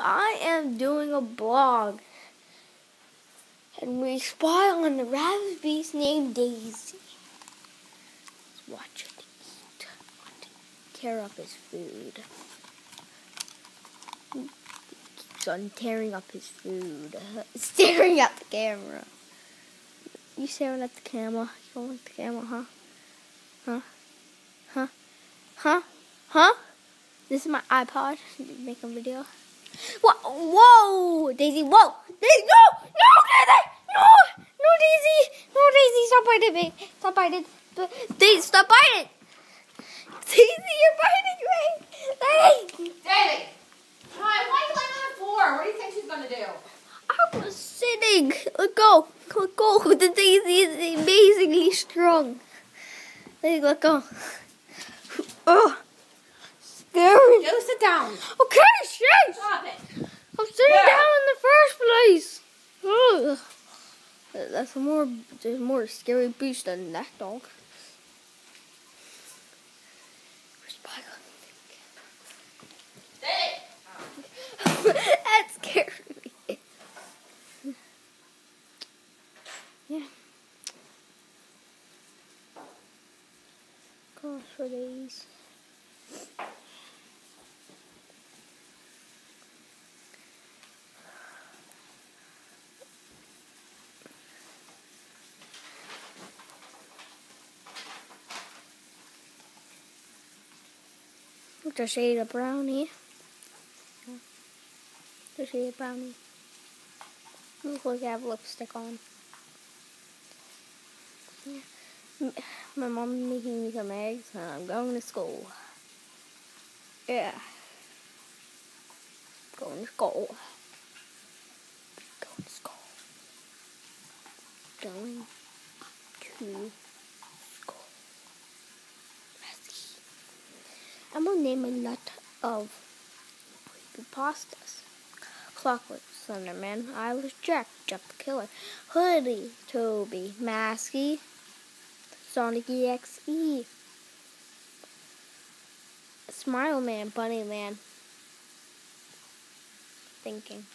I am doing a blog. And we spy on a rabbit beast named Daisy. Let's watch it eat. Tear up his food. Keeps on tearing up his food. Staring at the camera. You staring at the camera? You don't like the camera, huh? Huh? Huh? Huh? Huh? This is my iPod. Make a video. What? Whoa, Daisy! Whoa, Daisy! No, no, Daisy! No, no, Daisy! No, Daisy! Stop biting me! Stop biting! Daisy, stop biting! Daisy, you're biting me! Daisy! Daisy! Hi, why are you laying on the floor? What do you think she's gonna do? I was sitting. Let go. Let go. The Daisy is amazingly strong. Let go. Oh. Go sit down. Okay, shit. Stop it. I'm sitting yeah. down in the first place. Ugh. That's a more, there's more scary beast than that dog. that scared me. yeah. Gosh, for these. Just ate a brownie. Just ate a brownie. Looks like I have lipstick on. My mom's making me some eggs and I'm going to school. Yeah. Going to school. Going to school. Going to I'm gonna name a lot of pastas. Clockwork Slenderman, Eyeless Jack, Jeff the Killer, Hoodie, Toby, Masky, Sonic EXE, Smile Man, Bunny Man. Thinking.